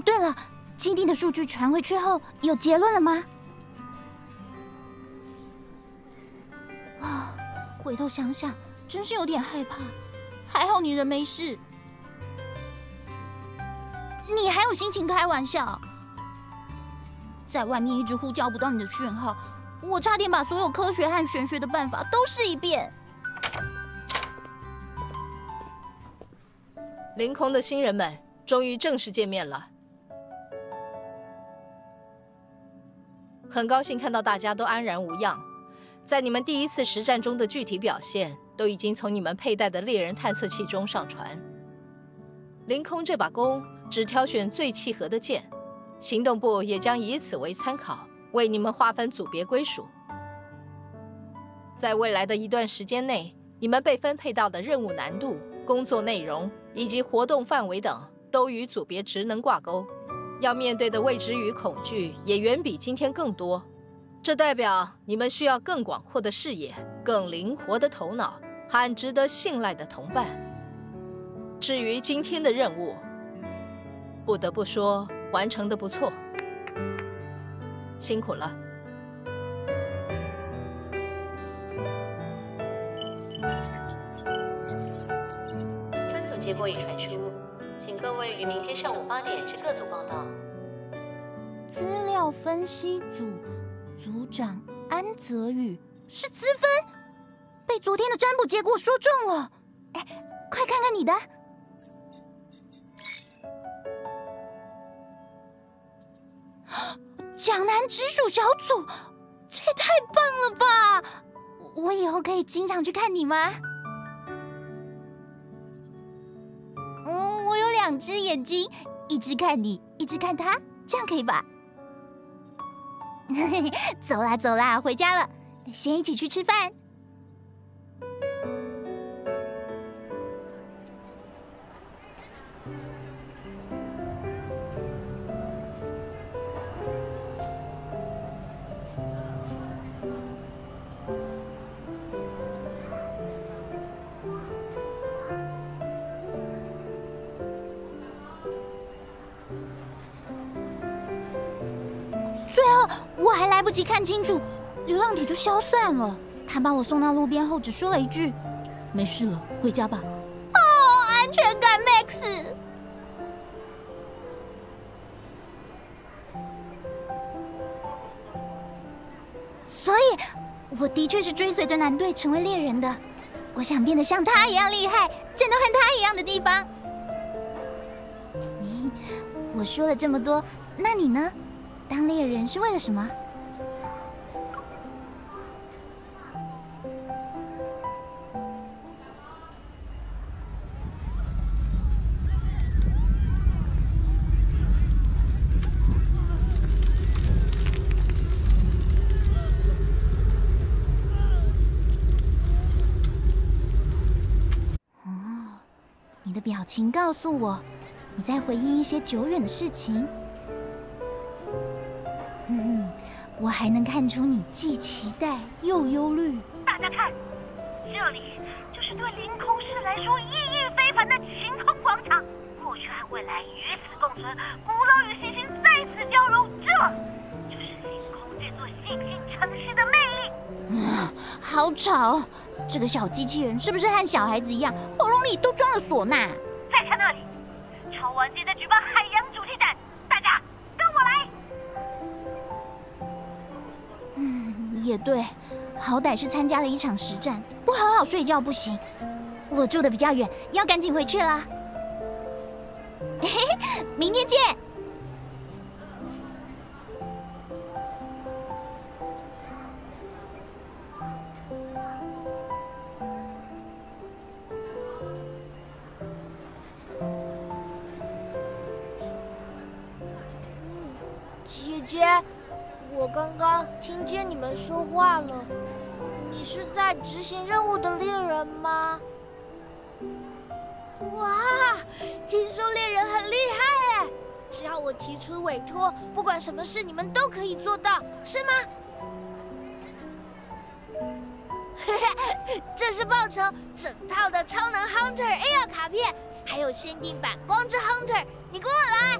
对了，基地的数据传回去后，有结论了吗？啊，回头想想，真是有点害怕。还好你人没事，你还有心情开玩笑？在外面一直呼叫不到你的讯号，我差点把所有科学和玄学的办法都试一遍。凌空的新人们终于正式见面了，很高兴看到大家都安然无恙。在你们第一次实战中的具体表现，都已经从你们佩戴的猎人探测器中上传。凌空这把弓只挑选最契合的箭。行动部也将以此为参考，为你们划分组别归属。在未来的一段时间内，你们被分配到的任务难度、工作内容以及活动范围等，都与组别职能挂钩。要面对的未知与恐惧也远比今天更多。这代表你们需要更广阔的视野、更灵活的头脑和值得信赖的同伴。至于今天的任务，不得不说。完成的不错，辛苦了。分组结果已传输，明天上午八点至各组报到。资料分析组组长安泽宇是资分，被昨天的占卜结果说中了。哎，快看看你的。蒋南直属小组，这也太棒了吧！我以后可以经常去看你吗？两只眼睛，一只看你，一只看他，这样可以吧？走啦走啦，回家了，先一起去吃饭。我还来不及看清楚，流浪体就消散了。他把我送到路边后，只说了一句：“没事了，回家吧。”哦，安全感 max。所以，我的确是追随着男队成为猎人的。我想变得像他一样厉害，见到和他一样的地方。咦，我说了这么多，那你呢？当猎人是为了什么？哦，你的表情告诉我，你在回忆一些久远的事情。我还能看出你既期待又忧虑。大家看，这里就是对凌空市来说意义非凡的晴空广场。过去和未来与此共存，古老与新兴在此交融，这就是凌空这座新兴城市的魅力。嗯，好吵！这个小机器人是不是和小孩子一样，喉咙里都装了唢呐？再看那里，超玩街在举办海洋主题展，也对，好歹是参加了一场实战，不好好睡觉不行。我住的比较远，要赶紧回去啦。明天见。姐姐。我刚刚听见你们说话了，你是在执行任务的猎人吗？哇，听说猎人很厉害哎！只要我提出委托，不管什么事你们都可以做到，是吗？嘿嘿，这是报酬，整套的超能 Hunter AR 卡片，还有限定版光之 Hunter，你跟我来。